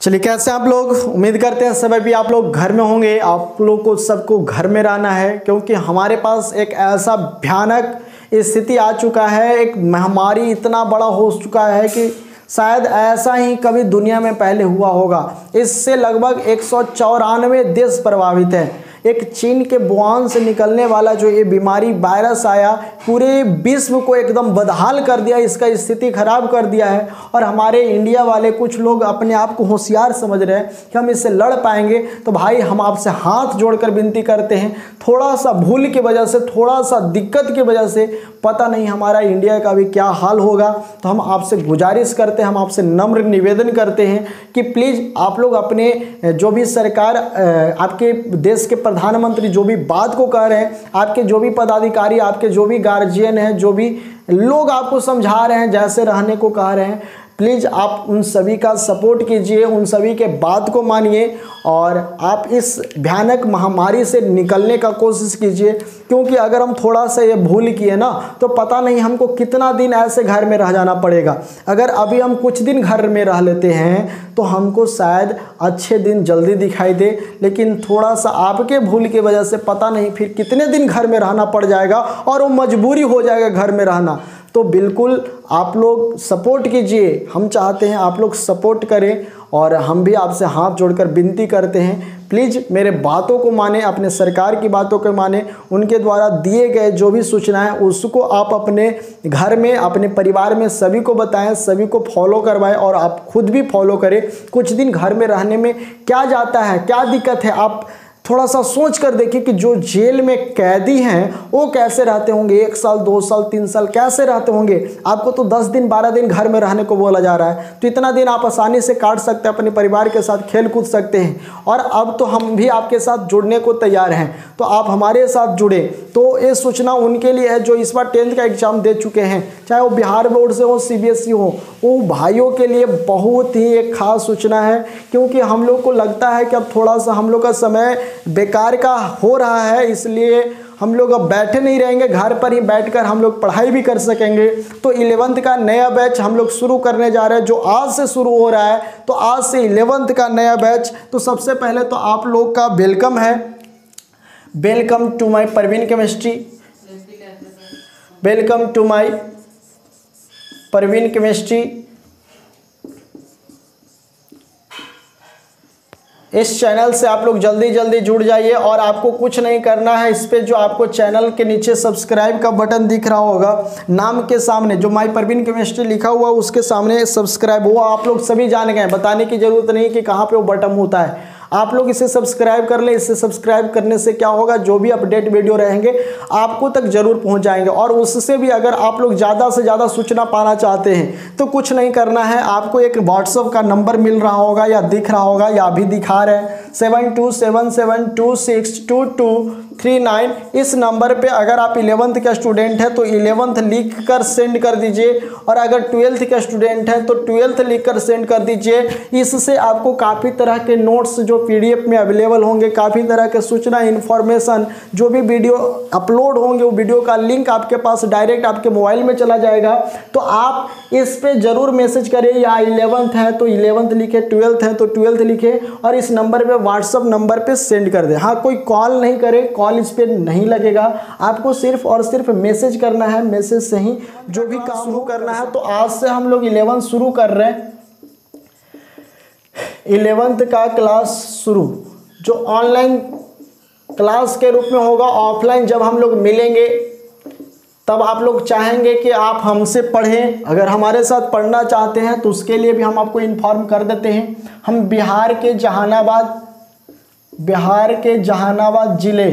चलिए, कैसे आप लोग? उम्मीद करते हैं सब अभी आप लोग घर में होंगे। आप लोग को सबको घर में रहना है, क्योंकि हमारे पास एक ऐसा भयानक स्थिति आ चुका है। एक महामारी इतना बड़ा हो चुका है कि शायद ऐसा ही कभी दुनिया में पहले हुआ होगा। इससे लगभग एक सौ चौरानवे देश प्रभावित है। एक चीन के बुआन से निकलने वाला जो ये बीमारी वायरस आया, पूरे विश्व को एकदम बदहाल कर दिया, इसका स्थिति खराब कर दिया है। और हमारे इंडिया वाले कुछ लोग अपने आप को होशियार समझ रहे हैं कि हम इससे लड़ पाएँगे। तो भाई, हम आपसे हाथ जोड़कर विनती करते हैं थोड़ा सा भूल की वजह से थोड़ा सा दिक्कत की वजह से, पता नहीं हमारा इंडिया का भी क्या हाल होगा। तो हम आपसे गुजारिश करते हैं, हम आपसे नम्र निवेदन करते हैं कि प्लीज़ आप लोग अपने, जो भी सरकार आपके देश के प्रधानमंत्री जो भी बात को कह रहे हैं, आपके जो भी पदाधिकारी, आपके जो भी गार्जियन हैं, जो भी लोग आपको समझा रहे हैं, जैसे रहने को कह रहे हैं प्लीज़ आप उन सभी का सपोर्ट कीजिए, उन सभी के बात को मानिए और आप इस भयानक महामारी से निकलने का कोशिश कीजिए। क्योंकि अगर हम थोड़ा सा ये भूल किए ना तो पता नहीं हमको कितना दिन ऐसे घर में रह जाना पड़ेगा। अगर अभी हम कुछ दिन घर में रह लेते हैं तो हमको शायद अच्छे दिन जल्दी दिखाई दे। लेकिन थोड़ा सा आपके भूल की वजह से पता नहीं फिर कितने दिन घर में रहना पड़ जाएगा और वो मजबूरी हो जाएगा घर में रहना। तो बिल्कुल आप लोग सपोर्ट कीजिए। हम चाहते हैं आप लोग सपोर्ट करें और हम भी आपसे हाथ जोड़कर विनती करते हैं। प्लीज़ मेरे बातों को माने, अपने सरकार की बातों को माने, उनके द्वारा दिए गए जो भी सूचनाएँ उसको आप अपने घर में, अपने परिवार में सभी को बताएँ, सभी को फॉलो करवाएँ और आप खुद भी फॉलो करें। कुछ दिन घर में रहने में क्या जाता है, क्या दिक्कत है, आप थोड़ा सा सोच कर देखिए कि जो जेल में कैदी हैं, वो कैसे रहते होंगे? एक साल, दो साल, तीन साल कैसे रहते होंगे? आपको तो दस दिन, बारह दिन घर में रहने को बोला जा रहा है। तो इतना दिन आप आसानी से काट सकते हैं, अपने परिवार के साथ खेल कूद सकते हैं। और अब तो हम भी आपके साथ जुड़ने को तैयार हैं। तो आप हमारे साथ जुड़े। तो ये सूचना उनके लिए है जो इस बार टेंथ का एग्ज़ाम दे चुके हैं। चाहे वो बिहार बोर्ड से हो, सीबीएसई हो, वो भाइयों के लिए बहुत ही एक खास सूचना है। क्योंकि हम लोग को लगता है कि अब थोड़ा सा हम लोग का समय बेकार का हो रहा है, इसलिए हम लोग अब बैठे नहीं रहेंगे, घर पर ही बैठकर हम लोग पढ़ाई भी कर सकेंगे। तो इलेवंथ का नया बैच हम लोग शुरू करने जा रहे हैं, जो आज से शुरू हो रहा है तो आज से इलेवंथ का नया बैच। तो सबसे पहले तो आप लोग का वेलकम है। Welcome to my Parveen chemistry. Welcome to my Parveen chemistry. इस चैनल से आप लोग जल्दी जल्दी जुड़ जाइए और आपको कुछ नहीं करना है, इस पर जो आपको चैनल के नीचे सब्सक्राइब का बटन दिख रहा होगा, नाम के सामने जो माई परवीन केमिस्ट्री लिखा हुआ उसके सामने सब्सक्राइब वो आप लोग सभी जान गए बताने की ज़रूरत नहीं कि कहाँ पे वो बटन होता है। आप लोग इसे सब्सक्राइब कर लें। इसे सब्सक्राइब करने से क्या होगा? जो भी अपडेट वीडियो रहेंगे, आपको तक ज़रूर पहुँच जाएँगे। और उससे भी अगर आप लोग ज़्यादा से ज़्यादा सूचना पाना चाहते हैं तो कुछ नहीं करना है। आपको एक व्हाट्सअप का नंबर मिल रहा होगा या दिख रहा होगा या अभी दिखा रहे हैं। Seven two seven seven two six two two three nine इस नंबर पे अगर आप इलेवंथ का स्टूडेंट है तो इलेवंथ लिख कर सेंड कर दीजिए। और अगर ट्वेल्थ का स्टूडेंट है तो ट्वेल्थ लिख कर सेंड कर दीजिए। इससे आपको काफ़ी तरह के नोट्स जो पीडीएफ में अवेलेबल होंगे, काफ़ी तरह के सूचना इन्फॉर्मेशन जो भी वीडियो अपलोड होंगे, वो वीडियो का लिंक आपके पास डायरेक्ट आपके मोबाइल में चला जाएगा। तो आप इस पर ज़रूर मैसेज करें या इलेवंथ है तो इलेवंथ लिखे ट्वेल्थ है तो ट्वेल्थ लिखे, और इस नंबर पर व्हाट्सअप नंबर पर सेंड कर दें। हाँ कोई कॉल नहीं करे कॉल कॉल इस पर नहीं लगेगा। आपको सिर्फ़ और सिर्फ़ मैसेज करना है, मैसेज से ही जो भी काम शुरू करना है। तो आज से हम लोग इलेवन शुरू कर रहे हैं। इलेवेंथ का क्लास शुरू, जो ऑनलाइन क्लास के रूप में होगा, ऑफलाइन जब हम लोग मिलेंगे, तब आप लोग चाहेंगे कि आप हमसे पढ़ें। अगर हमारे साथ पढ़ना चाहते हैं तो उसके लिए भी हम आपको इन्फॉर्म कर देते हैं। हम बिहार के जहानाबाद, बिहार के जहानाबाद ज़िले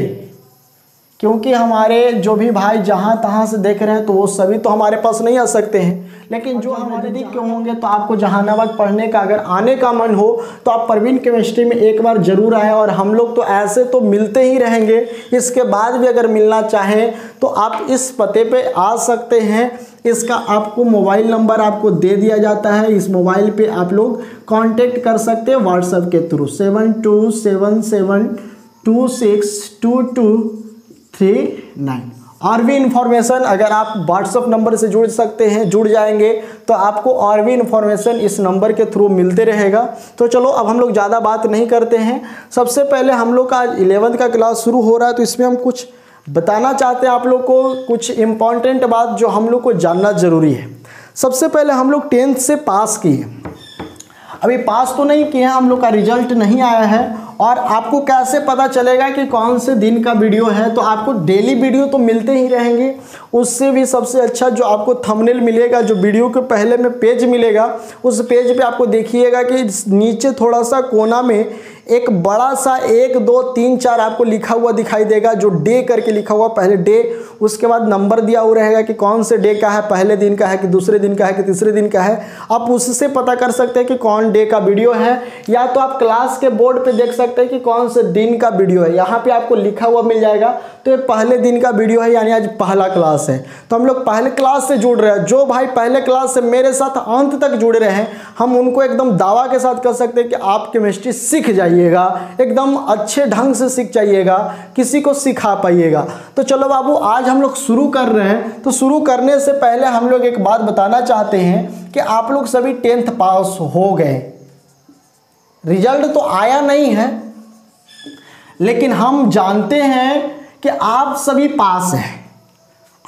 क्योंकि हमारे जो भी भाई जहाँ तहाँ से देख रहे हैं तो वो सभी तो हमारे पास नहीं आ सकते हैं। लेकिन जो हमारे नज़दीक क्यों होंगे तो आपको जहानाबाद पढ़ने का अगर आने का मन हो तो आप परवीन केमिस्ट्री में एक बार ज़रूर आए और हम लोग तो ऐसे तो मिलते ही रहेंगे। इसके बाद भी अगर मिलना चाहें तो आप इस पते पे आ सकते हैं। इसका आपको मोबाइल नंबर आपको दे दिया जाता है। इस मोबाइल पे आप लोग कांटेक्ट कर सकते हैं। व्हाट्सएप के through seven two seven seven two six two two three nine और भी इन्फॉर्मेशन अगर आप व्हाट्सअप नंबर से जुड़ सकते हैं, जुड़ जाएँगे तो आपको और भी इन्फॉर्मेशन इस नंबर के थ्रू मिलते रहेगा। तो चलो, अब हम लोग ज़्यादा बात नहीं करते हैं। सबसे पहले हम लोग का आज इलेवंथ का क्लास शुरू हो रहा है तो इसमें हम कुछ बताना चाहते हैं आप लोग को, कुछ इंपॉर्टेंट बात जो हम लोग को जानना ज़रूरी है। सबसे पहले हम लोग टेंथ से पास किए। अभी पास तो नहीं किया, हम लोग का रिज़ल्ट नहीं आया है। और आपको कैसे पता चलेगा कि कौन से दिन का वीडियो है? तो आपको डेली वीडियो तो मिलते ही रहेंगे। उससे भी सबसे अच्छा जो आपको थंबनेल मिलेगा, जो वीडियो के पहले में पेज मिलेगा, उस पेज पे आपको देखिएगा कि नीचे थोड़ा सा कोना में एक बड़ा सा एक, दो, तीन, चार आपको लिखा हुआ दिखाई देगा, जो डे करके लिखा हुआ पहले डे, उसके बाद नंबर दिया हुआ रहेगा कि कौन से डे का है, पहले दिन का है कि दूसरे दिन का है कि तीसरे दिन का है। आप उससे पता कर सकते हैं कि कौन डे का वीडियो है, या तो आप क्लास के बोर्ड पर देख सकते हैं कि कौन से दिन का वीडियो है। यहाँ पर आपको लिखा हुआ मिल जाएगा तो ये पहले दिन का वीडियो है, यानी आज पहला क्लास है। तो हम लोग पहले क्लास से जुड़ रहे हैं। जो भाई पहले क्लास से मेरे साथ अंत तक जुड़े रहे हैं, हम उनको एकदम दावा के साथ कर सकते हैं कि आप केमिस्ट्री सीख जाइएगा, एकदम अच्छे ढंग से सीख जाइएगा, किसी को सिखा पाइएगा। तो चलो बाबू, आज हम लोग शुरू कर रहे हैं। तो शुरू करने से पहले हम लोग एक बात बताना चाहते हैं कि आप लोग सभी टेंथ पास हो गए। रिज़ल्ट तो आया नहीं है, लेकिन हम जानते हैं कि आप सभी पास हैं।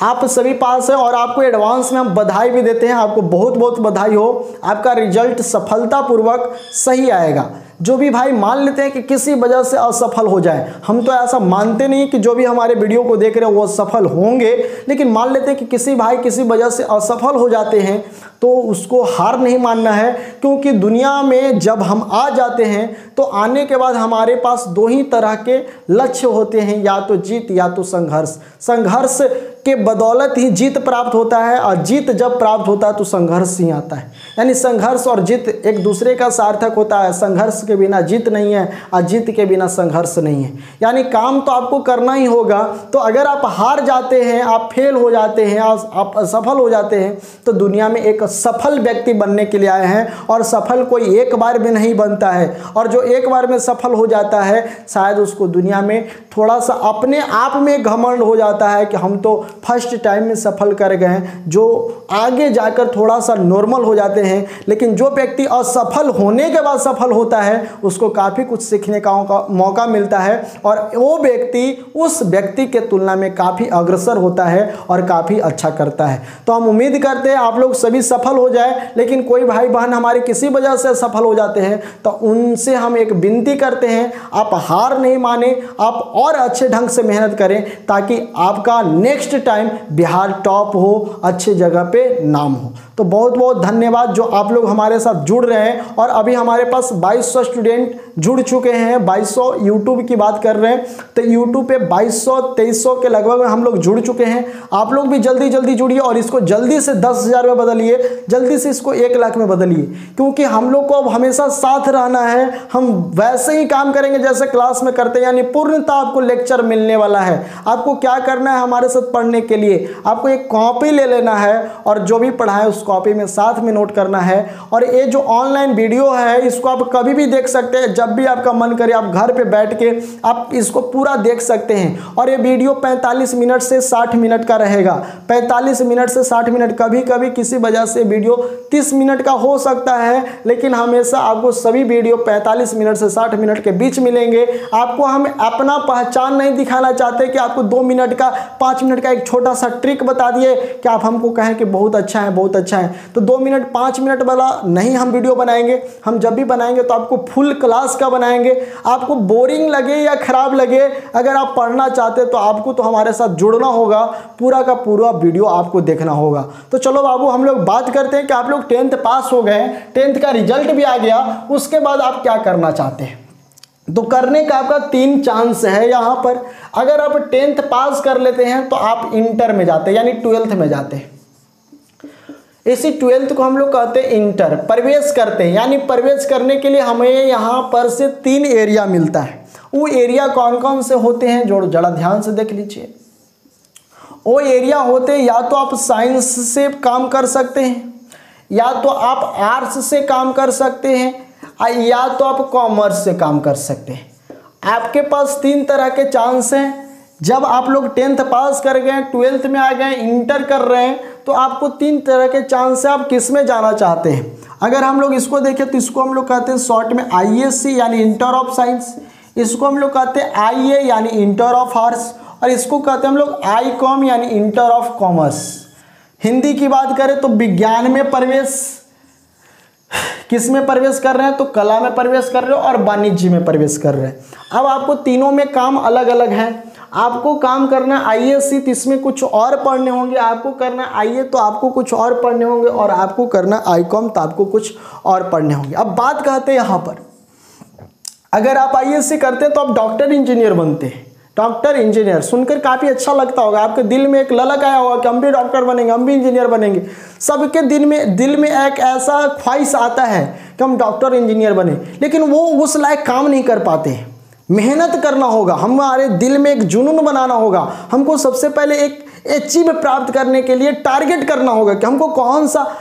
आप सभी पास हैं और आपको एडवांस में हम बधाई भी देते हैं। आपको बहुत बहुत बधाई हो। आपका रिज़ल्ट सफलतापूर्वक सही आएगा। जो भी भाई मान लेते हैं कि किसी वजह से असफल हो जाए। हम तो ऐसा मानते नहीं कि जो भी हमारे वीडियो को देख रहे हैं वो असफल होंगे, लेकिन मान लेते हैं कि किसी भाई किसी वजह से असफल हो जाते हैं तो उसको हार नहीं मानना है, क्योंकि दुनिया में जब हम आ जाते हैं तो आने के बाद हमारे पास दो ही तरह के लक्ष्य होते हैं, या तो जीत या तो संघर्ष। संघर्ष के बदौलत ही जीत प्राप्त होता है और जीत जब प्राप्त होता है तो संघर्ष ही आता है। यानी संघर्ष और जीत एक दूसरे का सार्थक होता है। संघर्ष के बिना जीत नहीं है और जीत के बिना संघर्ष नहीं है। यानी काम तो आपको करना ही होगा। तो अगर आप हार जाते हैं, आप फेल हो जाते हैं, आप असफल हो जाते हैं तो दुनिया में एक सफल व्यक्ति बनने के लिए आए हैं और सफल कोई एक बार भी नहीं बनता है। और जो एक बार में सफल हो जाता है, शायद उसको दुनिया में थोड़ा सा अपने आप में घमंड हो जाता है कि हम तो फ़र्स्ट टाइम में सफल कर गए जो आगे जाकर थोड़ा सा नॉर्मल हो जाते हैं, लेकिन जो व्यक्ति असफल होने के बाद सफल होता है, उसको काफ़ी कुछ सीखने का मौका मिलता है और वो व्यक्ति उस व्यक्ति के तुलना में काफ़ी अग्रसर होता है और काफ़ी अच्छा करता है। तो हम उम्मीद करते हैं आप लोग सभी सफल हो जाए, लेकिन कोई भाई बहन हमारे किसी वजह से सफल हो जाते हैं तो उनसे हम एक विनती करते हैं, आप हार नहीं माने, आप और अच्छे ढंग से मेहनत करें, ताकि आपका नेक्स्ट टाइम बिहार टॉप हो अच्छे जगह पे नाम हो। तो बहुत बहुत धन्यवाद जो आप लोग हमारे साथ जुड़ रहे हैं और अभी हमारे पास 2200 स्टूडेंट जुड़ चुके हैं 2200 यूट्यूब की बात कर रहे हैं तो यूट्यूब पे 2200 2300 के लगभग हम लोग जुड़ चुके हैं। आप लोग भी जल्दी जल्दी जुड़िए और इसको जल्दी से दस हज़ार में बदलिए, जल्दी से इसको एक लाख में बदलिए, क्योंकि हम लोग को अब हमेशा साथ रहना है। हम वैसे ही काम करेंगे जैसे क्लास में करते हैं, यानी पूर्णता आपको लेक्चर मिलने वाला है। आपको क्या करना है हमारे साथ पढ़ने के लिए, आपको एक कॉपी ले लेना है और जो भी पढ़ा है उस कॉपी में साथ में नोट करना है। और ये जो ऑनलाइन वीडियो है, इसको आप कभी भी देख सकते हैं। जब भी आपका मन करे, आप घर पे बैठ के आप इसको पूरा देख सकते हैं। और ये वीडियो 45 मिनट से 60 मिनट का रहेगा। 45 मिनट से 60 मिनट कभी कभी किसी वजह से वीडियो 30 मिनट का हो सकता है। लेकिन हमेशा आपको सभी वीडियो 45 मिनट से 60 मिनट के बीच मिलेंगे। आपको हम अपना पहचान नहीं दिखाना चाहते कि आपको दो मिनट का, पाँच मिनट का एक छोटा सा ट्रिक बता दिए कि आप हमको कहें कि बहुत अच्छा है, बहुत अच्छा है। तो दो मिनट, पाँच मिनट वाला नहीं हम वीडियो बनाएँगे। हम जब भी बनाएँगे तो आपको फुल क्लास का बनाएँगे। आपको बोरिंग लगे या ख़राब लगे, अगर आप पढ़ना चाहते तो आपको तो हमारे साथ जुड़ना होगा। पूरा का पूरा वीडियो आपको देखना होगा। तो चलो बाबू, हम लोग बात करते हैं कि आप लोग टेंथ पास हो गए टेंथ का रिज़ल्ट भी आ गया। उसके बाद आप क्या करना चाहते हैं? तो करने का आपका तीन चांस है यहाँ पर। अगर आप टेंथ पास कर लेते हैं तो आप इंटर में जाते हैं, यानी ट्वेल्थ में जाते हैं। इसी ट्वेल्थ को हम लोग कहते हैं इंटर, प्रवेश करते हैं। यानी प्रवेश करने के लिए हमें यहाँ पर से तीन एरिया मिलता है। वो एरिया कौन कौन से होते हैं जो जरा ध्यान से देख लीजिए। वो एरिया होते हैं, या तो आप साइंस से काम कर सकते हैं, या तो आप आर्ट्स से काम कर सकते हैं, या तो आप कॉमर्स से काम कर सकते हैं। आपके पास तीन तरह के चांस हैं। जब आप लोग टेंथ पास कर गए, ट्वेल्थ में आ गए, इंटर कर रहे हैं तो आपको तीन तरह के चांस से आप किसमें जाना चाहते हैं। अगर हम लोग इसको देखें तो इसको हम लोग कहते हैं शॉर्ट में आईएससी यानी इंटर ऑफ़ साइंस इसको हम लोग कहते हैं आईए यानी इंटर ऑफ़ आर्ट्स और इसको कहते हैं हम लोग आई कॉम यानी इंटर ऑफ़ कॉमर्स हिंदी की बात करें तो विज्ञान में प्रवेश। किसमें प्रवेश कर रहे हैं? तो कला में प्रवेश कर रहे हो और वाणिज्य में प्रवेश कर रहे हैं। अब आपको तीनों में काम अलग अलग है। आपको काम करना आई सी तो इसमें कुछ और पढ़ने होंगे। आपको करना आई ए तो आपको कुछ और पढ़ने होंगे और आपको करना आई कॉम तो आपको कुछ और पढ़ने होंगे। अब बात कहते हैं यहाँ पर। अगर आप आई एस सी करते हैं तो आप डॉक्टर इंजीनियर बनते हैं। Doctor engineer. सुनकर काफ़ी अच्छा लगता होगा। आपके दिल में एक ललक आया होगा कि हम भी डॉक्टर बनेंगे, हम भी इंजीनियर बनेंगे। सबके दिल में दिल में एक ऐसा ख्वाहिश आता है कि हम डॉक्टर, इंजीनियर बने। लेकिन वो उस लायक काम नहीं कर पाते। मेहनत करना होगा। हमारे दिल में एक जुनून बनाना होगा। हमको सबसे पहले एक अचीव प्राप्त करने के लिए टारगेट करना होगा कि हमको कौन सा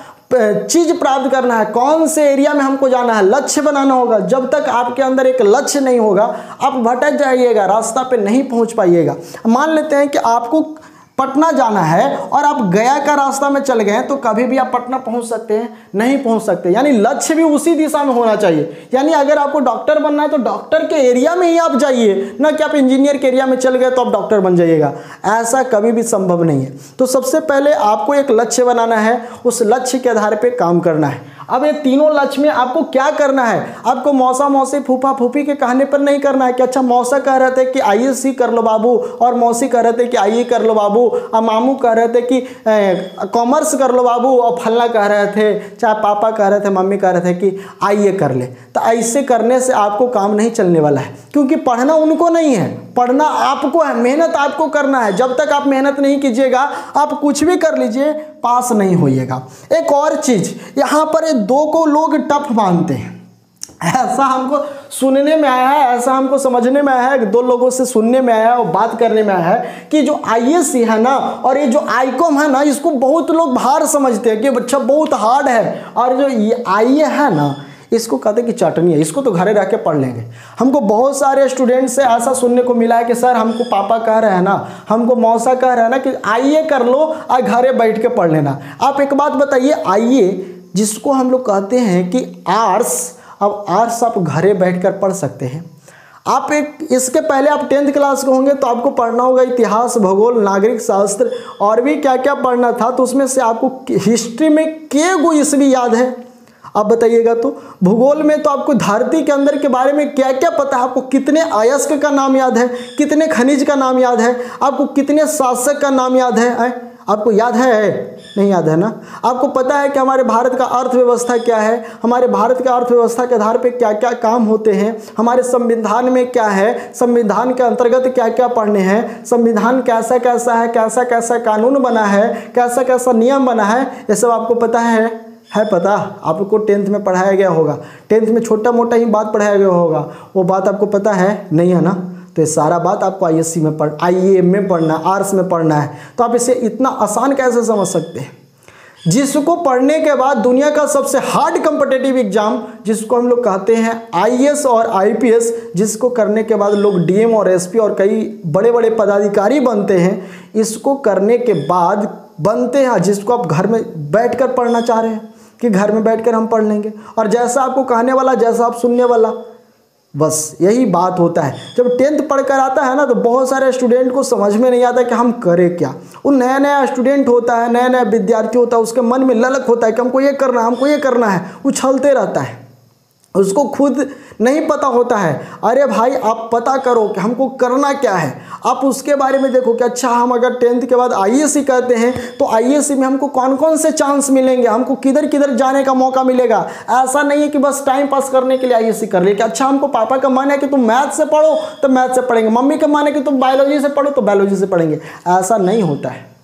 चीज़ प्राप्त करना है। कौन से एरिया में हमको जाना है? लक्ष्य बनाना होगा। जब तक आपके अंदर एक लक्ष्य नहीं होगा, आप भटक जाइएगा। रास्ता पे नहीं पहुँच पाइएगा। मान लेते हैं कि आपको पटना जाना है और आप गया का रास्ता में चल गए तो कभी भी आप पटना पहुँच सकते हैं, नहीं पहुँच सकते। यानी लक्ष्य भी उसी दिशा में होना चाहिए। यानी अगर आपको डॉक्टर बनना है तो डॉक्टर के एरिया में ही आप जाइए। ना कि आप इंजीनियर के एरिया में चल गए तो आप डॉक्टर बन जाइएगा। ऐसा कभी भी संभव नहीं है। तो सबसे पहले आपको एक लक्ष्य बनाना है, उस लक्ष्य के आधार पर काम करना है। अब ये तीनों लक्ष्य में आपको क्या करना है? आपको मौसा मौसी फूफा फूफी के कहने पर नहीं करना है कि अच्छा मौसा कह रहे थे कि आई कर लो बाबू, और मौसी कह रहे थे कि आई कर लो बाबू, और मामू कह रहे थे कि कॉमर्स कर लो बाबू, और फलना कह रहे थे, चाहे पापा कह रहे थे, मम्मी कह रहे थे कि आइए कर ले। तो ऐसे करने से आपको काम नहीं चलने वाला है, क्योंकि पढ़ना उनको नहीं है। पढ़ना आपको है, मेहनत आपको करना है। जब तक आप मेहनत नहीं कीजिएगा, आप कुछ भी कर लीजिए, पास नहीं होइएगा। एक और चीज़, यहाँ पर दो को लोग टफ मानते हैं। ऐसा हमको सुनने में आया है, ऐसा हमको समझने में आया है, दो लोगों से सुनने में आया है और बात करने में आया है कि जो आई है ना, और ये जो आईकॉम है ना, इसको बहुत लोग भार समझते हैं कि बच्चा बहुत हार्ड है, और जो ये आई है ना, इसको कहते कि चटनी है, इसको तो घरे रह के पढ़ लेंगे। हमको बहुत सारे स्टूडेंट से ऐसा सुनने को मिला है कि सर हमको पापा कह रहे हैं ना, हमको मौसा कह रहे हैं ना कि आइए कर लो और घरे बैठ के पढ़ लेना। आप एक बात बताइए आइए जिसको हम लोग कहते हैं कि आर्ट्स अब आर्ट्स आप घरे बैठ कर पढ़ सकते हैं। आप एक, इसके पहले आप टेंथ क्लास के होंगे तो आपको पढ़ना होगा इतिहास, भूगोल, नागरिक शास्त्र, और भी क्या क्या पढ़ना था तो उसमें से आपको हिस्ट्री में के गो ईस्वी याद है। आप बताइएगा तो भूगोल में तो आपको धरती के अंदर के बारे में क्या क्या पता है? आपको कितने अयस्क का नाम याद है, कितने खनिज का नाम याद है, आपको कितने शासक का नाम याद है, आए? आपको याद है? नहीं याद है ना? आपको पता है कि हमारे भारत का अर्थव्यवस्था क्या है? हमारे भारत के अर्थव्यवस्था के आधार पर क्या क्या काम होते हैं? हमारे संविधान में क्या है? संविधान के अंतर्गत क्या क्या पढ़ने हैं? संविधान कैसा कैसा है? कैसा कैसा कानून बना है? कैसा कैसा नियम बना है? ये सब आपको पता है? है पता? आपको टेंथ में पढ़ाया गया होगा। टेंथ में छोटा मोटा ही बात पढ़ाया गया होगा। वो बात आपको पता है? नहीं है ना? तो ये सारा बात आपको आईएससी में पढ़ आई में पढ़ना है आर्ट्स में पढ़ना है तो आप इसे इतना आसान कैसे समझ सकते हैं? जिसको पढ़ने के बाद दुनिया का सबसे हार्ड कंपटेटिव एग्ज़ाम जिसको हम लोग कहते हैं आईएएस और आईपीएस जिसको करने के बाद लोग डीएम और एसपी और कई बड़े बड़े पदाधिकारी बनते हैं, इसको करने के बाद बनते हैं, जिसको आप घर में बैठकर पढ़ना चाह रहे हैं, कि घर में बैठकर हम पढ़ लेंगे। और जैसा आपको कहने वाला, जैसा आप सुनने वाला बस यही बात होता है। जब टेंथ पढ़कर आता है ना तो बहुत सारे स्टूडेंट को समझ में नहीं आता कि हम करें क्या। वो नया नया स्टूडेंट होता है नया नया विद्यार्थी होता है, उसके मन में ललक होता है कि हमको ये करना है, हमको ये करना है उछलते रहता है। उसको खुद नहीं पता होता है। अरे भाई, आप पता करो कि हमको करना क्या है। आप उसके बारे में देखो कि अच्छा हम अगर टेंथ के बाद आई करते हैं तो आई में हमको कौन कौन से चांस मिलेंगे? हमको किधर किधर जाने का मौका मिलेगा? ऐसा नहीं है कि बस टाइम पास करने के लिए आई कर ले कि अच्छा हमको पापा का मन है कि तुम मैथ से पढ़ो तो मैथ से पढ़ेंगे। मम्मी का मन है कि तुम बायोलॉजी से पढ़ो तो बायोलॉजी से पढ़ेंगे। ऐसा नहीं होता है।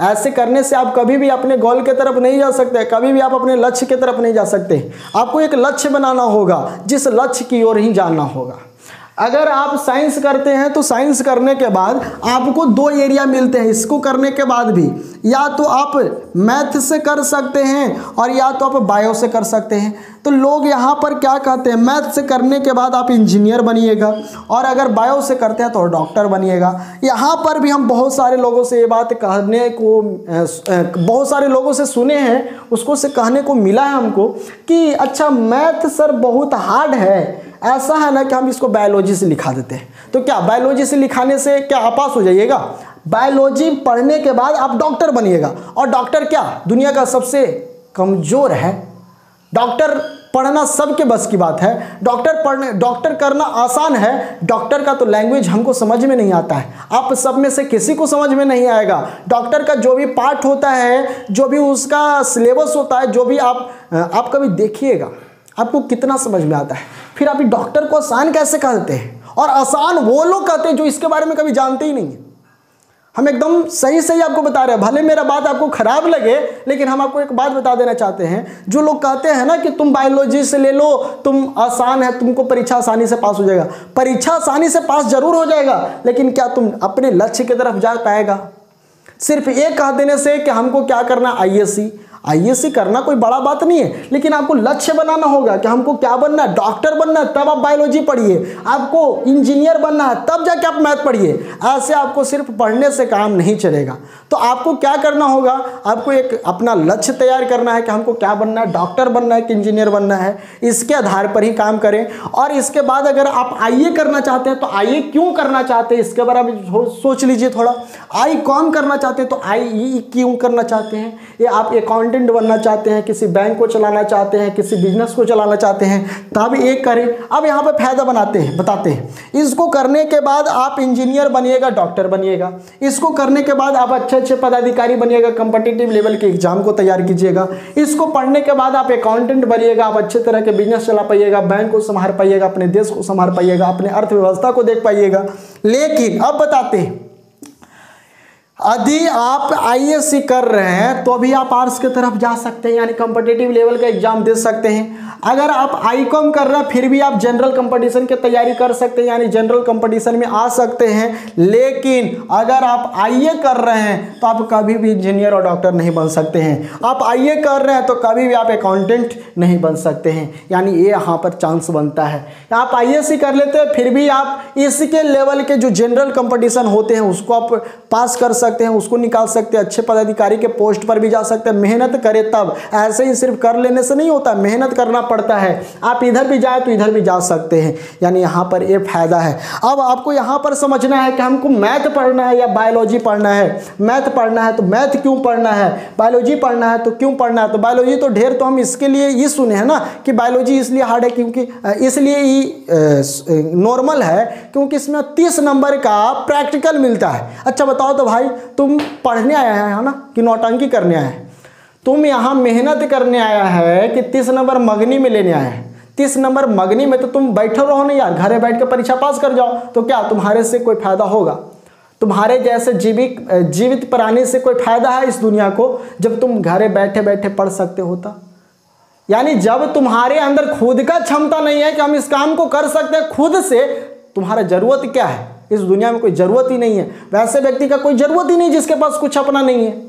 ऐसे करने से आप कभी भी अपने गोल के तरफ़ नहीं जा सकते, कभी भी आप अपने लक्ष्य के तरफ़ नहीं जा सकते। आपको एक लक्ष्य बनाना होगा, जिस लक्ष्य की ओर ही जाना होगा। अगर आप साइंस करते हैं तो साइंस करने के बाद आपको दो एरिया मिलते हैं। इसको करने के बाद भी या तो आप मैथ से कर सकते हैं और या तो आप बायो से कर सकते हैं। तो लोग यहाँ पर क्या कहते हैं? मैथ से करने के बाद आप इंजीनियर बनिएगा और अगर बायो से करते हैं तो डॉक्टर बनिएगा। यहाँ पर भी हम बहुत सारे लोगों से ये बात कहने को बहुत सारे लोगों से सुने हैं, उसको से कहने को मिला है हमको कि अच्छा मैथ सर बहुत हार्ड है। ऐसा है ना कि हम इसको बायोलॉजी से लिखा देते हैं। तो क्या बायोलॉजी से लिखाने से क्या आप पास हो जाइएगा? बायोलॉजी पढ़ने के बाद आप डॉक्टर बनिएगा। और डॉक्टर क्या? दुनिया का सबसे कमज़ोर है। डॉक्टर पढ़ना सबके बस की बात है। डॉक्टर पढ़ने, डॉक्टर करना आसान है। डॉक्टर का तो लैंग्वेज हमको समझ में नहीं आता है। आप सब में से किसी को समझ में नहीं आएगा। डॉक्टर का जो भी पार्ट होता है, जो भी उसका सिलेबस होता है, जो भी आप आप कभी देखिएगा, आपको कितना समझ में आता है। फिर आप डॉक्टर को आसान कैसे कहते हैं? और आसान वो लोग कहते हैं जो इसके बारे में कभी जानते ही नहीं है। हम एकदम सही सही आपको बता रहे हैं। भले मेरा बात आपको खराब लगे, लेकिन हम आपको एक बात बता देना चाहते हैं। जो लोग कहते हैं ना कि तुम बायोलॉजी से ले लो, तुम आसान है, तुमको परीक्षा आसानी से पास हो जाएगा। परीक्षा आसानी से पास ज़रूर हो जाएगा, लेकिन क्या तुम अपने लक्ष्य की तरफ़ जा पाएगा? सिर्फ़ एक कह देने से कि हमको क्या करना? आईएससी आईएससी करना कोई बड़ा बात नहीं है, लेकिन आपको लक्ष्य बनाना होगा कि हमको क्या बनना है, डॉक्टर बनना है, तब आप बायोलॉजी पढ़िए, आपको इंजीनियर बनना है, तब जाके आप मैथ पढ़िए, ऐसे आपको सिर्फ़ पढ़ने से काम नहीं चलेगा। तो आपको क्या करना होगा, आपको एक अपना लक्ष्य तैयार करना है कि हमको क्या बनना है, डॉक्टर बनना है कि इंजीनियर बनना है, इसके आधार पर ही काम करें। और इसके बाद अगर आप आइए करना चाहते हैं तो आइए क्यों करना चाहते हैं, इसके बारे में सोच लीजिए थोड़ा। आई कौन करना चाहते हैं तो आई क्यों करना चाहते हैं? ये आप अकाउंट अकाउंटेंट बनना चाहते हैं, किसी बैंक को चलाना चाहते हैं, किसी बिज़नेस को चलाना चाहते हैं तब एक करें। अब यहाँ पर फ़ायदा बनाते हैं, बताते हैं। इसको करने के बाद आप इंजीनियर बनिएगा, डॉक्टर बनिएगा। इसको करने के बाद आप अच्छे अच्छे पदाधिकारी बनिएगा कंपटिटिव लेवल के एग्ज़ाम को तैयार कीजिएगा। इसको पढ़ने के बाद आप अकाउंटेंट बनिएगा, आप अच्छे तरह के बिज़नेस चला पाइएगा, बैंक को संभाल पाइएगा, अपने देश को संभाल पाइएगा, अपने अर्थव्यवस्था को देख पाइएगा। लेकिन अब बताते हैं यदि आप आईएससी कर रहे हैं तो भी आप आर्ट्स की तरफ़ जा सकते हैं, यानी कॉम्पिटेटिव लेवल का एग्ज़ाम दे सकते हैं। अगर आप आई कॉम कर रहे हैं, फिर भी आप जनरल कंपटीशन की तैयारी कर सकते हैं, यानी जनरल कंपटीशन में आ सकते हैं। लेकिन अगर आप आईए कर रहे हैं तो आप कभी भी इंजीनियर और डॉक्टर नहीं बन सकते हैं। आप आईए कर रहे हैं तो कभी भी आप अकाउंटेंट नहीं बन सकते हैं। यानी ये यहाँ पर चांस बनता है। आप आईएससी कर लेते हैं, फिर भी आप इसके लेवल के जो जनरल कंपटिशन होते हैं, उसको आप पास कर सकते हैं, उसको निकाल सकते हैं, अच्छे पदाधिकारी के पोस्ट पर भी जा सकते हैं। मेहनत करें तब, ऐसे ही सिर्फ़ कर लेने से नहीं होता, मेहनत करना पड़ता है। आप इधर भी जाए तो इधर भी जा सकते हैं। यानी यहाँ पर ये फ़ायदा है। अब आपको यहाँ पर समझना है कि हमको मैथ पढ़ना है या बायोलॉजी पढ़ना है। मैथ पढ़ना है तो मैथ क्यों पढ़ना है? बायोलॉजी पढ़ना है तो क्यों पढ़ना है? तो बायोलॉजी तो ढेर तो हम इसके लिए ये सुने हैं ना, कि बायोलॉजी इसलिए हार्ड है क्योंकि इसलिए ही नॉर्मल है, क्योंकि इसमें तीस नंबर का प्रैक्टिकल मिलता है। अच्छा बताओ तो भाई तुम पढ़ने आया है ना? कि नौटंकी करने आया है। तुम यहाँ मेहनत करने आया है कि तीस नंबर मगनी में लेने आया है। तीस नंबर मगनी में तो तुम बैठे रहो नहीं यार, घरे बैठ के परीक्षा पास कर जाओ। तो क्या तुम्हारे से कोई फ़ायदा होगा? तुम्हारे जैसे जीवित जीवित प्राणी से कोई फ़ायदा है इस दुनिया को, जब तुम घरे बैठे बैठे पढ़ सकते होता? यानी जब तुम्हारे अंदर खुद का क्षमता नहीं है कि हम इस काम को कर सकते हैं, खुद से तुम्हारा ज़रूरत क्या है? इस दुनिया में कोई ज़रूरत ही नहीं है। वैसे व्यक्ति का कोई ज़रूरत ही नहीं, जिसके पास कुछ अपना नहीं है।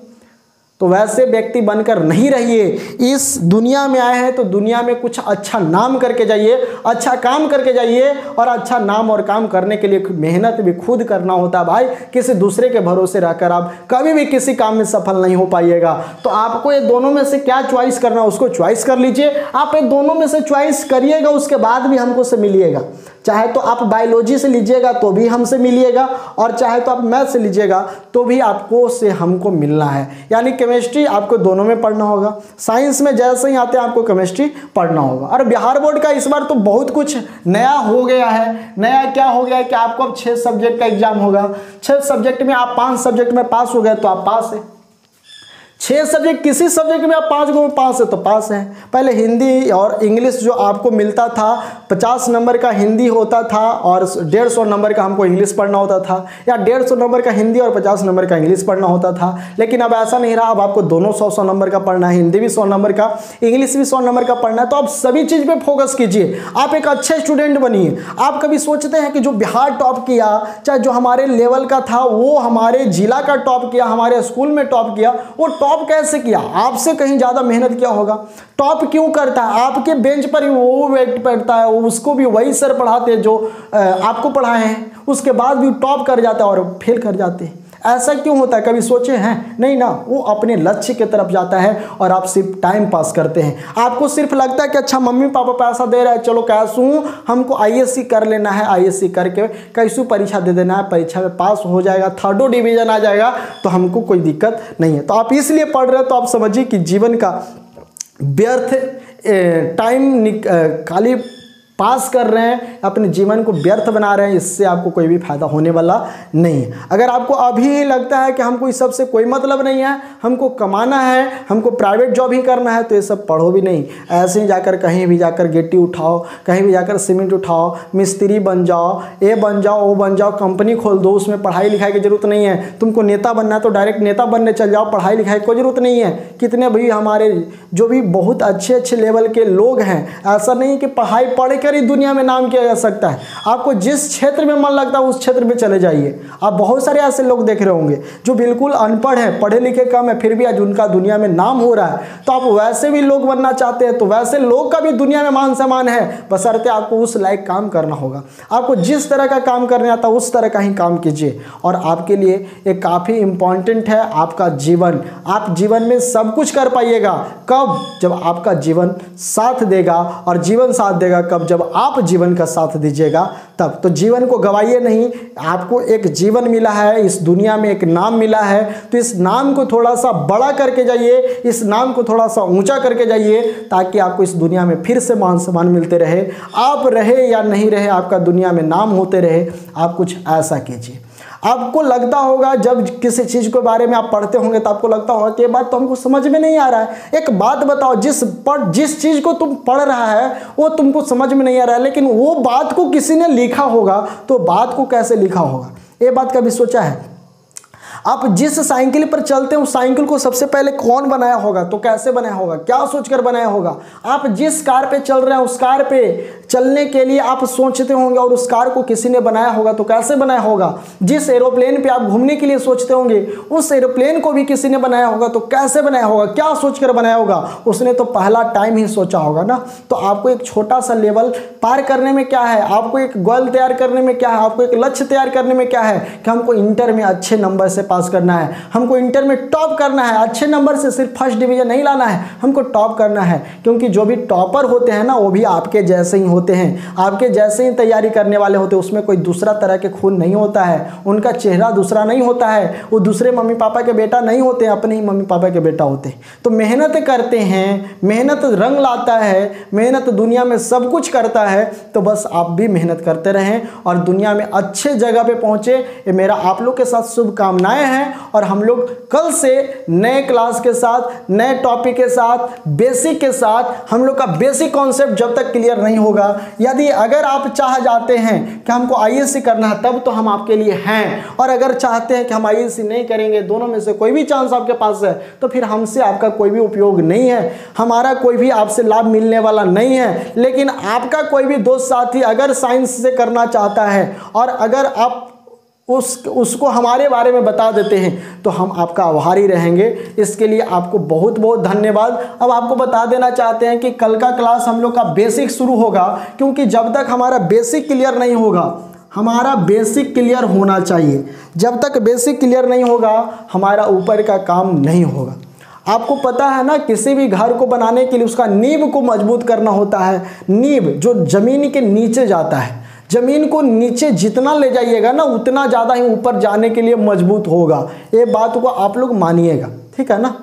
तो वैसे व्यक्ति बनकर नहीं रहिए। इस दुनिया में आए हैं तो दुनिया में कुछ अच्छा नाम करके जाइए अच्छा काम करके जाइए, और अच्छा नाम और काम करने के लिए मेहनत भी खुद करना होता है। भाई, किसी दूसरे के भरोसे रहकर आप कभी भी किसी काम में सफल नहीं हो पाइएगा। तो आपको ये दोनों में से क्या च्वाइस करना उसको च्वाइस कर लीजिए। आप ये दोनों में से च्वाइस करिएगा, उसके बाद भी हमको से मिलिएगा। चाहे तो आप बायोलॉजी से लीजिएगा तो भी हमसे मिलिएगा, और चाहे तो आप मैथ से लीजिएगा तो भी आपको से हमको मिलना है। यानी केमिस्ट्री आपको दोनों में पढ़ना होगा। साइंस में जैसे ही आते हैं, आपको केमिस्ट्री पढ़ना होगा। और बिहार बोर्ड का इस बार तो बहुत कुछ नया हो गया है। नया क्या हो गया है कि आपको अब छः सब्जेक्ट का एग्ज़ाम होगा। छः सब्जेक्ट में आप पाँच सब्जेक्ट में पास हो गए तो आप पास है। छः सब्जेक्ट किसी सब्जेक्ट में आप पाँच गो में पास है तो पास है। पहले हिंदी और इंग्लिश जो आपको मिलता था, पचास नंबर का हिंदी होता था और डेढ़ सौ नंबर का हमको इंग्लिश पढ़ना होता था, या डेढ़ सौ नंबर का हिंदी और पचास नंबर का इंग्लिश पढ़ना होता था। लेकिन अब ऐसा नहीं रहा, अब आपको दोनों सौ सौ नंबर का पढ़ना है, हिंदी भी सौ नंबर का, इंग्लिश भी सौ नंबर का पढ़ना है तो आप सभी चीज़ पर फोकस कीजिए। आप एक अच्छे स्टूडेंट बनिए। आप कभी सोचते हैं कि जो बिहार टॉप किया, चाहे जो हमारे लेवल का था, वो हमारे जिला का टॉप किया, हमारे स्कूल में टॉप किया, वो टॉप कैसे किया? आपसे कहीं ज़्यादा मेहनत किया होगा? टॉप क्यों करता है? आपके बेंच पर ही वो वेट पड़ता है उसको भी वही सर पढ़ाते हैं जो आपको पढ़ाए हैं। उसके बाद भी टॉप कर जाता है और फेल कर जाते हैं। ऐसा क्यों होता है? कभी सोचे हैं? नहीं ना, वो अपने लक्ष्य की तरफ़ जाता है और आप सिर्फ़ टाइम पास करते हैं। आपको सिर्फ़ लगता है कि अच्छा मम्मी पापा पैसा दे रहा है, चलो कैसू हमको आईएससी कर लेना है आईएससी करके कैसू परीक्षा दे देना है? परीक्षा में पास हो जाएगा थर्डो डिवीज़न आ जाएगा तो हमको कोई दिक्कत नहीं है। तो आप इसलिए पढ़ रहे हो तो आप समझिए कि जीवन का व्यर्थ टाइम खाली पास कर रहे हैं, अपने जीवन को व्यर्थ बना रहे हैं, इससे आपको कोई भी फ़ायदा होने वाला नहीं है। अगर आपको अभी लगता है कि हमको इस सबसे कोई मतलब नहीं है, हमको कमाना है, हमको प्राइवेट जॉब ही करना है तो ये सब पढ़ो भी नहीं। ऐसे ही जाकर कहीं भी जाकर गिट्टी उठाओ, कहीं भी जाकर सीमेंट उठाओ, मिस्त्री बन जाओ, ए बन जाओ, ओ बन जाओ कंपनी खोल दो, उसमें पढ़ाई लिखाई की ज़रूरत नहीं है। तुमको नेता बनना है तो डायरेक्ट नेता बनने चल जाओ, पढ़ाई लिखाई की ज़रूरत नहीं है। कितने भी हमारे जो भी बहुत अच्छे अच्छे लेवल के लोग हैं, ऐसा नहीं कि पढ़ाई पढ़ कर ही दुनिया में नाम किया जा सकता है। आपको जिस क्षेत्र में मन लगता है, उस क्षेत्र में चले जाइए। आप बहुत सारे ऐसे लोग देख रहे होंगे, जो बिल्कुल अनपढ़ हैं, पढ़े लिखे कम है, फिर भी आज उनका दुनिया में नाम हो रहा है। तो आप वैसे भी लोग बनना चाहते हैं तो वैसे लोग का भी दुनिया में मान सम्मान है। बसरते आपको उस लायक काम करना होगा। आपको जिस तरह का काम करने आता उस तरह का ही काम कीजिए। और आपके लिए एक काफ़ी इंपॉर्टेंट है आपका जीवन। आप जीवन में सब कुछ कर पाइएगा। कब? जब आपका जीवन साथ देगा और जीवन साथ देगा, कब? जब आप जीवन का साथ दीजिएगा, तब। तो जीवन को गवाइए नहीं, आपको एक जीवन मिला है, इस दुनिया में एक नाम मिला है तो इस नाम को थोड़ा सा बड़ा करके जाइए, इस नाम को थोड़ा सा ऊँचा करके जाइए, ताकि आपको इस दुनिया में फिर से मान सम्मान मिलते रहे। आप रहे या नहीं रहे, आपका दुनिया में नाम होते रहे, आप कुछ ऐसा कीजिए। आपको लगता होगा, जब किसी चीज़ के बारे में आप पढ़ते होंगे तो आपको लगता होगा कि ये बात तो हमको समझ में नहीं आ रहा है। एक बात बताओ, जिस पढ़, जिस चीज़ को तुम पढ़ रहा है, वो तुमको समझ में नहीं आ रहा है, लेकिन वो बात को किसी ने लिखा होगा तो बात को कैसे लिखा होगा? ये बात कभी सोचा है? आप जिस साइकिल पर चलते हैं, उस साइकिल को सबसे पहले कौन बनाया होगा? तो कैसे बनाया होगा? क्या सोचकर बनाया होगा? आप जिस कार पे चल रहे हैं, उस कार पे चलने के लिए आप सोचते होंगे और उस कार को किसी ने बनाया होगा तो कैसे बनाया होगा? जिस एरोप्लेन पे आप घूमने के लिए सोचते होंगे, उस एरोप्लेन को भी किसी ने बनाया होगा तो कैसे बनाया होगा? क्या सोचकर बनाया होगा? उसने तो पहला टाइम ही सोचा होगा ना? तो आपको एक छोटा सा लेवल पार करने में क्या है? आपको एक गोल तैयार करने में क्या है? आपको एक लक्ष्य तैयार करने में क्या है? कि हमको इंटर में अच्छे नंबर से पास करना है। हमको इंटर में टॉप करना है। अच्छे नंबर से सिर्फ़ फ़र्स्ट डिवीज़न नहीं लाना है। हमको टॉप करना है। क्योंकि जो भी टॉपर होते हैं ना, वो भी आपके जैसे ही होते हैं। आपके जैसे ही तैयारी करने वाले होते हैं, उसमें कोई दूसरा तरह के खून नहीं होता है। उनका चेहरा दूसरा नहीं होता है। वो दूसरे मम्मी पापा के बेटा नहीं होते, अपने ही मम्मी पापा के बेटा होते तो मेहनत करते हैं, मेहनत रंग लाता है, मेहनत दुनिया में सब कुछ करता है तो बस आप भी मेहनत करते रहें और दुनिया में अच्छे जगह पे पहुँचे। ये मेरा आप लोग के साथ शुभकामनाएँ। हैं और हम लोग कल से नए क्लास के साथ, नए टॉपिक के साथ बेसिक के साथ हम लोग का बेसिक कॉन्सेप्ट जब तक क्लियर नहीं होगा। यदि अगर आप चाह जाते हैं कि हमको आईएससी करना है, तब तो हम आपके लिए हैं। और अगर चाहते हैं कि हम आईएससी नहीं करेंगे, दोनों में से कोई भी चांस आपके पास है तो फिर हमसे आपका कोई भी उपयोग नहीं है। हमारा कोई भी आपसे लाभ मिलने वाला नहीं है। लेकिन आपका कोई भी दोस्त साथी अगर साइंस से करना चाहता है, और अगर आप उस, उसको हमारे बारे में बता देते हैं। तो हम आपका आभारी रहेंगे। इसके लिए आपको बहुत बहुत धन्यवाद। अब आपको बता देना चाहते हैं कि कल का क्लास हम लोग का बेसिक शुरू होगा, क्योंकि जब तक हमारा बेसिक क्लियर नहीं होगा, हमारा बेसिक क्लियर होना चाहिए। जब तक बेसिक क्लियर नहीं होगा, हमारा ऊपर का काम नहीं होगा। आपको पता है ना, किसी भी घर को बनाने के लिए उसका नींव को मज़बूत करना होता है। नींव जो ज़मीन के नीचे जाता है ज़मीन को नीचे जितना ले जाइएगा ना, उतना ज़्यादा ही ऊपर जाने के लिए मज़बूत होगा। ये बात को आप लोग मानिएगा, ठीक है ना?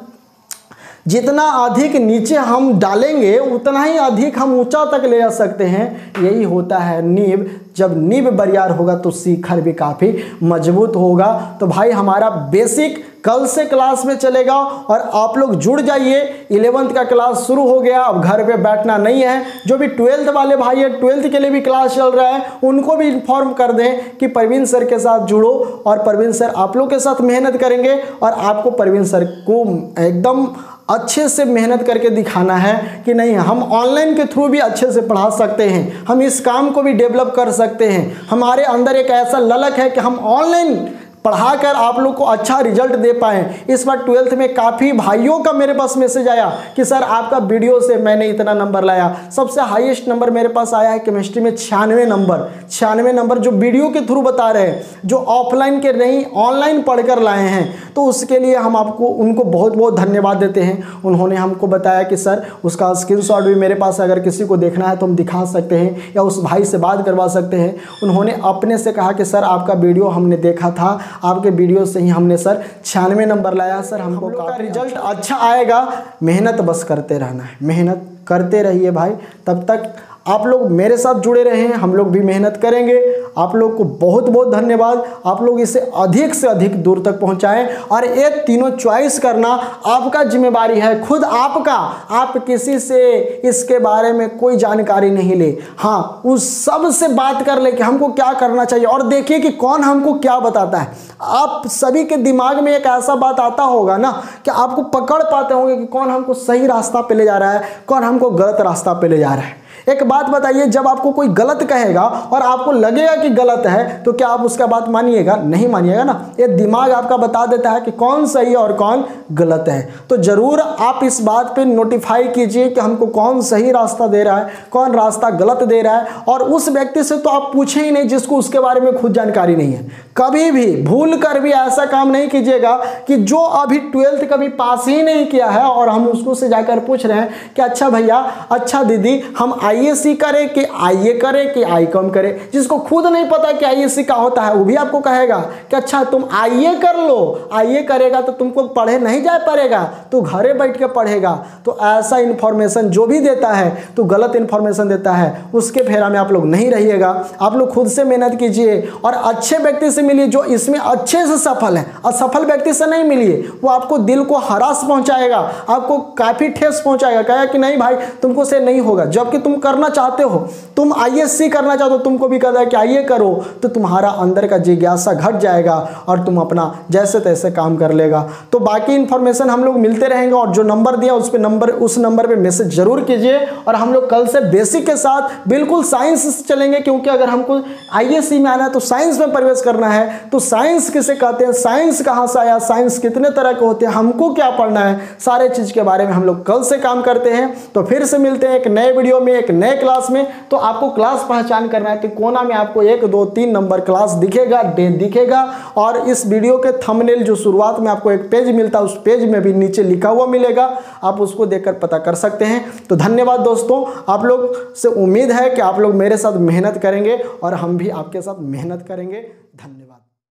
जितना अधिक नीचे हम डालेंगे, उतना ही अधिक हम ऊँचा तक ले जा सकते हैं। यही होता है नींव। जब नींव बरियार होगा तो शिखर भी काफ़ी मज़बूत होगा। तो भाई, हमारा बेसिक कल से क्लास में चलेगा और आप लोग जुड़ जाइए। इलेवंथ का क्लास शुरू हो गया। अब घर पे बैठना नहीं है। जो भी ट्वेल्थ वाले भाई हैं ट्वेल्थ के लिए भी क्लास चल रहा है, उनको भी इन्फॉर्म कर दें कि परवीन सर के साथ जुड़ो और परवीन सर आप लोग के साथ मेहनत करेंगे और आपको परवीन सर को एकदम अच्छे से मेहनत करके दिखाना है कि नहीं, हम ऑनलाइन के थ्रू भी अच्छे से पढ़ा सकते हैं, हम इस काम को भी डेवलप कर सकते हैं। हमारे अंदर एक ऐसा ललक है कि हम ऑनलाइन पढ़ाकर आप लोग को अच्छा रिज़ल्ट दे पाए। इस बार ट्वेल्थ में काफ़ी भाइयों का मेरे पास मैसेज आया कि, सर, आपका वीडियो से मैंने इतना नंबर लाया। सबसे हाईएस्ट नंबर मेरे पास आया है केमिस्ट्री में छियानवे नंबर छियानवे नंबर जो वीडियो के थ्रू बता रहे हैं, जो ऑफलाइन के नहीं ऑनलाइन पढ़कर लाए हैं। तो उसके लिए हम आपको, उनको बहुत बहुत धन्यवाद देते हैं। उन्होंने हमको बताया कि, सर, उसका स्क्रीन भी मेरे पास अगर किसी को देखना है तो हम दिखा सकते हैं या उस भाई से बात करवा सकते हैं। उन्होंने अपने से कहा कि, सर, आपका वीडियो हमने देखा था आपके वीडियो से ही हमने सर छियानवे नंबर लाया। सर हमको हम का रिज़ल्ट अच्छा आएगा। मेहनत बस करते रहना है। मेहनत करते रहिए भाई। तब तक आप लोग मेरे साथ जुड़े रहे हैं हम लोग भी मेहनत करेंगे। आप लोग को बहुत बहुत धन्यवाद। आप लोग इसे अधिक से अधिक दूर तक पहुंचाएँ। और ये तीनों चॉइस करना आपका जिम्मेवारी है, खुद आपका। आप किसी से इसके बारे में कोई जानकारी नहीं ले। हाँ उस सबसे बात कर ले कि हमको क्या करना चाहिए। और देखिए कि कौन हमको क्या बताता है। आप सभी के दिमाग में एक ऐसा बात आता होगा ना कि आपको पकड़ पाते होंगे कि कौन हमको सही रास्ता पे ले जा रहा है, कौन हमको गलत रास्ता पे ले जा रहा है। एक बात बताइए, जब आपको कोई गलत कहेगा और आपको लगेगा कि गलत है तो क्या आप उसका बात मानिएगा? नहीं मानिएगा ना? ये दिमाग आपका बता देता है कि कौन सही है और कौन गलत है। तो ज़रूर आप इस बात पे नोटिफाई कीजिए कि हमको कौन सही रास्ता दे रहा है, कौन रास्ता गलत दे रहा है, और उस व्यक्ति से तो आप पूछे ही नहीं जिसको उसके बारे में खुद जानकारी नहीं है। कभी भी भूल कर भी ऐसा काम नहीं कीजिएगा कि जो अभी ट्वेल्थ कभी पास ही नहीं किया है और हम उसको से जाकर पूछ रहे हैं कि अच्छा भैया अच्छा दीदी, हम आईएससी करें कि आईए करे कि आई कम करें। जिसको खुद नहीं पता कि आईएससी का होता है, वो भी आपको कहेगा कि अच्छा तुम आईए कर लो। आईए करेगा तो तुमको पढ़े नहीं जा पाएगा तो घरे बैठ के पढ़ेगा। तो ऐसा इन्फॉर्मेशन जो भी देता है तो गलत इन्फॉर्मेशन देता है, उसके फेरा में आप लोग नहीं रहिएगा। आप लोग खुद से मेहनत कीजिए और अच्छे व्यक्ति से मिलिए जो इसमें अच्छे से सफल है। असफल व्यक्ति से नहीं मिलिए, वो आपको दिल को हरास पहुंचाएगा, आपको काफ़ी ठेस पहुंचाएगा। कहेगा कि नहीं भाई, तुमको से नहीं होगा। जबकि तुम करना चाहते हो, तुम आईएससी करना चाहते हो, तुमको भी कहता है कि आइए करो तो तुम्हारा अंदर का जिज्ञासा घट जाएगा और तुम अपना जैसे तैसे काम कर लेगा। तो बाकी इंफॉर्मेशन हम लोग मिलते रहेंगे और जो नंबर दिया उस पर नंबर उस नंबर पे मैसेज ज़रूर कीजिए और हम लोग कल से बेसिक के साथ बिल्कुल साइंस चलेंगे, क्योंकि अगर हमको आईएससी में आना है तो साइंस में प्रवेश करना है। तो साइंस किसे कहते हैं? साइंस कहाँ से आया? साइंस कितने तरह के होते हैं? हमको क्या पढ़ना है? सारे चीज़ के बारे में हम लोग कल से काम करते हैं। तो फिर से मिलते हैं एक नए वीडियो में, एक नए क्लास में तो आपको क्लास पहचान करना है कि कोना में आपको एक, दो, तीन नंबर क्लास दिखेगा डे दिखेगा, और इस वीडियो के थंबनेल जो शुरुआत में आपको एक पेज मिलता है, उस पेज में भी नीचे लिखा हुआ मिलेगा, आप उसको देखकर पता कर सकते हैं। तो धन्यवाद दोस्तों, आप लोग से उम्मीद है कि आप लोग मेरे साथ मेहनत करेंगे, और हम भी आपके साथ मेहनत करेंगे। धन्यवाद।